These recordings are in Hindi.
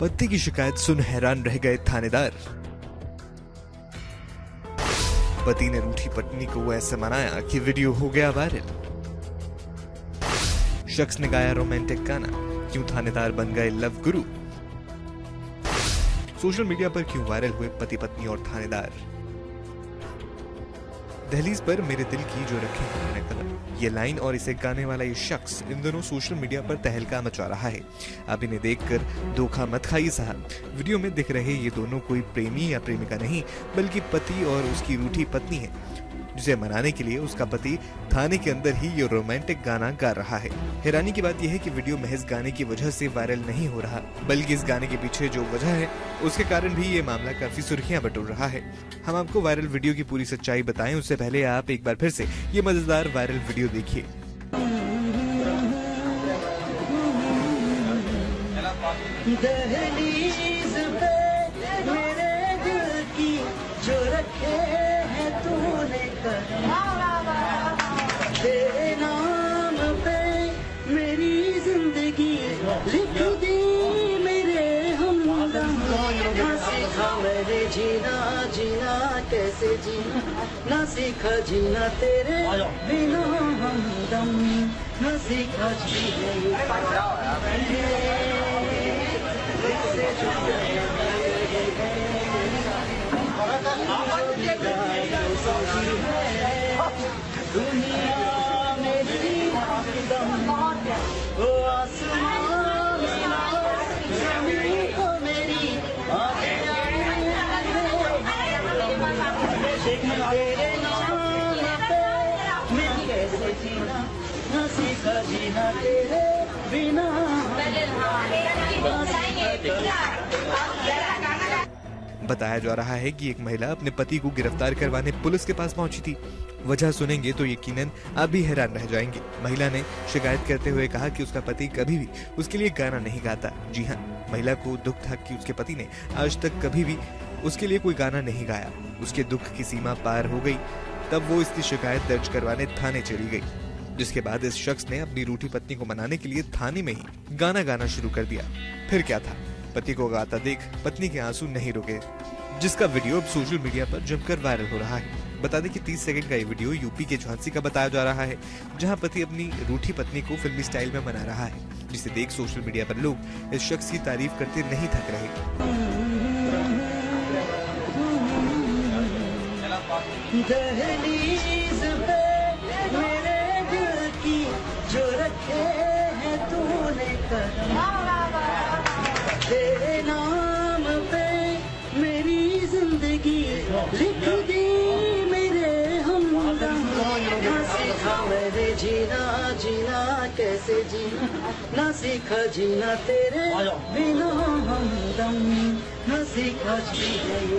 पति की शिकायत सुन हैरान रह गए थानेदार। पति ने रूठी पत्नी को ऐसे मनाया कि वीडियो हो गया वायरल। शख्स ने गाया रोमांटिक गाना, क्यों थानेदार बन गए लव गुरु? सोशल मीडिया पर क्यों वायरल हुए पति पत्नी और थानेदार? दहलीज पर मेरे दिल की जो रखे उन्होंने कलम ये लाइन और इसे गाने वाला ये शख्स इन दोनों सोशल मीडिया पर तहलका मचा रहा है। अब इन्हें देखकर धोखा मत खाइए, साहब। वीडियो में दिख रहे ये दोनों कोई प्रेमी या प्रेमिका नहीं, बल्कि पति और उसकी रूठी पत्नी है। जिसे मनाने के लिए उसका पति थाने के अंदर ही ये रोमांटिक गाना गा रहा है। हैरानी की बात यह है कि वीडियो महज गाने की वजह से वायरल नहीं हो रहा, बल्कि इस गाने के पीछे जो वजह है, उसके कारण भी ये मामला काफ़ी सुर्खियाँ बटोर रहा है। हम आपको वायरल वीडियो की पूरी सच्चाई बताएँ, उससे पहले आप एक बार फिर से ये मज़ेदार वायरल वीडियो देखिए। दहलीज पे जीना जीना कैसे जीना? ना सीखा जीना तेरे बिना हमदम ना सीखा जीना दुनिया मेरी हमदम ओ आसमान ज़मीन को मेरी तेरे नाम पे मैं कैसे जीना जीना तेरे बिना बताया जा रहा है कि एक महिला अपने पति को गिरफ़्तार करवाने पुलिस के पास पहुँची थी। वजह सुनेंगे तो यकीनन आप भी हैरान रह जाएँगे। महिला ने शिकायत करते हुए कहा कि उसका पति कभी भी उसके लिए गाना नहीं गाता। जी हाँ महिला को दुख था कि उसके पति ने आज तक कभी भी उसके लिए कोई गाना नहीं गाया। उसके दुख की सीमा पार हो गई। तब वो इसकी शिकायत दर्ज करवाने थाने चली गई, जिसके बाद इस शख्स ने अपनी रूठी पत्नी को मनाने के लिए थाने में ही गाना गाना शुरू कर दिया। फिर क्या था? पति को गाता देख पत्नी के आँसू नहीं रुके, जिसका वीडियो अब सोशल मीडिया पर जमकर वायरल हो रहा है। बता दें कि 30 सेकंड का ये वीडियो यूपी के झांसी का बताया जा रहा है, जहाँ पति अपनी रूठी पत्नी को फिल्मी स्टाइल में मना रहा है, जिसे देख सोशल मीडिया पर लोग इस शख्स की तारीफ़ करते नहीं थक रहे। दहलीज पे मेरे दिल की जो रखे है तूने कदम। तेरे नाम पे मेरी ज़िंदगी लिख दी मेरे हमदम। ना सीखा मैंने जीना जीना कैसे जीना? ना सीखा जीना तेरे बिना हमदम। ना सीखा जीना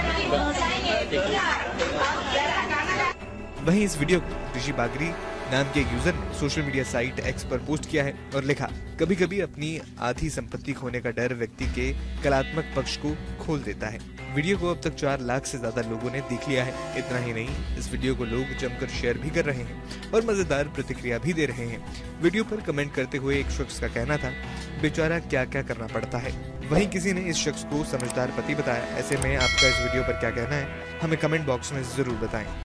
वहीं इस वीडियो को ऋषि बागरी नाम के यूज़र ने सोशल मीडिया साइट एक्स पर पोस्ट किया है और लिखा कभी कभी अपनी आधी संपत्ति खोने का डर व्यक्ति के कलात्मक पक्ष को खोल देता है। वीडियो को अब तक चार लाख से ज़्यादा लोगों ने देख लिया है। इतना ही नहीं, इस वीडियो को लोग जमकर शेयर भी कर रहे हैं और मज़ेदार प्रतिक्रिया भी दे रहे हैं। वीडियो पर कमेंट करते हुए एक शख्स का कहना था, बेचारा क्या क्या करना पड़ता है? वहीं किसी ने इस शख्स को समझदार पति बताया। ऐसे में आपका इस वीडियो पर क्या कहना है? हमें कमेंट बॉक्स में ज़रूर बताएँ।